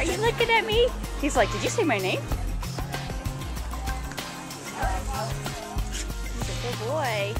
Are you looking at me? He's like, did you say my name? He's a good oh, boy.